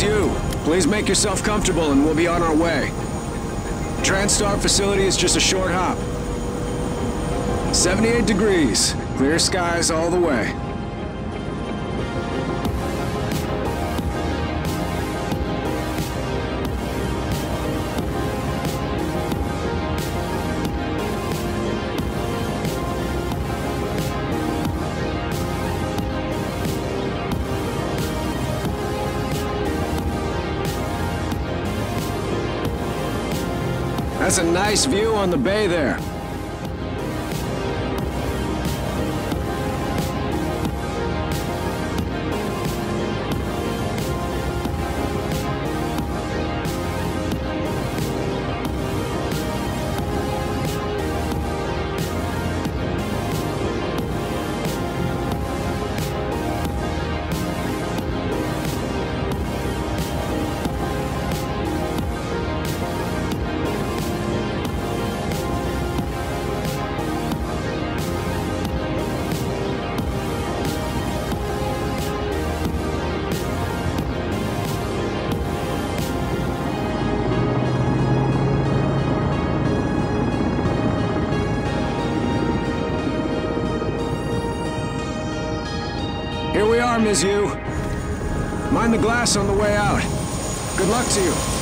Yu, please make yourself comfortable and we'll be on our way. TranStar facility is just a short hop. 78 degrees, clear skies all the way. That's a nice view on the bay there. Here we are, Ms. Yu. Mind the glass on the way out. Good luck to you.